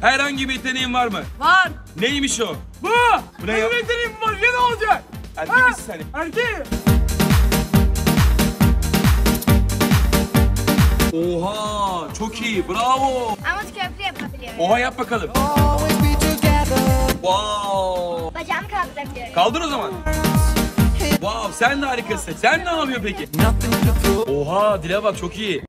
Herhangi bir yeteneğin var mı? Var. Neymiş o? Bu. Bu ne ya? Benim yeteneğim var. Ya ne olacak? Erkek misin sen? Erkeğim. Oha çok iyi bravo. Ama köprü yapabiliyorum. Oha yap bakalım. Wow. Bacağımı kaldırabiliyorum. Kaldır o zaman. Wow sen de harikasın. Sen ne yapıyorsun peki? Oha dile bak çok iyi.